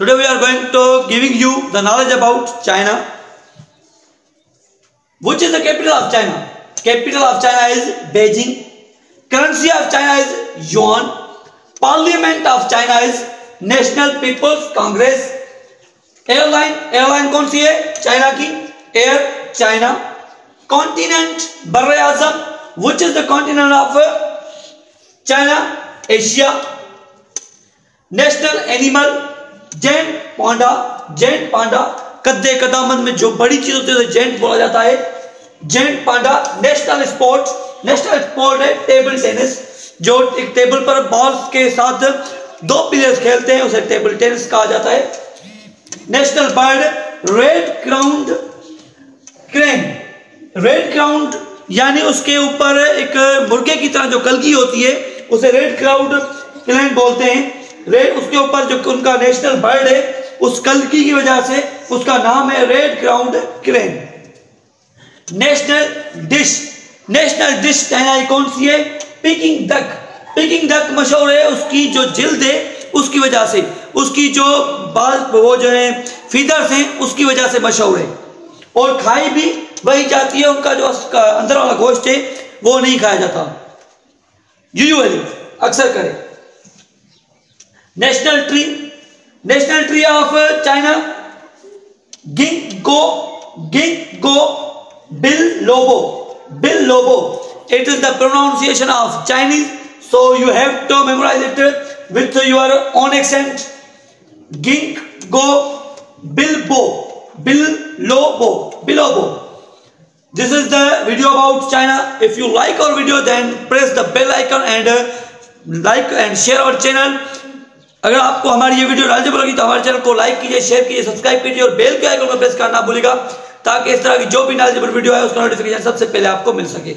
Today we are going to giving you the knowledge about China. Which is the capital of China? Capital of China is Beijing. Currency of China is yuan. Parliament of China is National People's Congress. Airline airline कौन सी है China की air China continent बर आजम which is the continent of China Asia national animal giant panda, giant panda कद्दे कदामन में जो बड़ी चीज़ होती है जेंट बोला जाता है। Giant panda national sport national sport है टेबल टेनिस, जो एक टेबल पर बॉल के साथ दो प्लेयर्स खेलते हैं, उसे टेबल टेनिस कहा जाता है। National bird, red crowned crane. Red crowned यानी उसके ऊपर एक मुर्गे की तरह जो कलगी होती है, उसे रेड क्राउड क्रेन बोलते हैं। रेड उसके ऊपर जो उनका नेशनल बर्ड है, उस कलगी की वजह से उसका नाम है red crowned crane national dish national dish China कौन सी है? पिकिंग डक पिकिंग डक मशहूर है, उसकी जो जिल्द है, उसकी वजह से। उसकी जो बाल, वो जो है फीदर्स हैं, उसकी वजह से मशहूर है। और खाई भी वही जाती है, उनका जो अंदर वाला गोश्त है, वो नहीं खाया जाता। यूजुअली अक्सर करें। National tree. National tree of uh, China. Ginkgo. Ginkgo. Bill Lobo. Bill Lobo. It is the pronunciation of Chinese. So you have to memorize it uh, with your own accent. Ginkgo. Bilbo. Bill Lobo. Bilobo. This is the video about China. If you like our video then press the bell icon and uh, like and share our channel अगर आपको हमारी ये video राजेबल लगी तो हमारे channel को like कीजिए share कीजिए सब्सक्राइब कीजिए और बेल के आइकन को प्रेस करना भूलेगा ताकि इस तरह की जो भी नॉलेजेबल वीडियो है उसका नोटिफिकेशन सबसे पहले आपको मिल सके।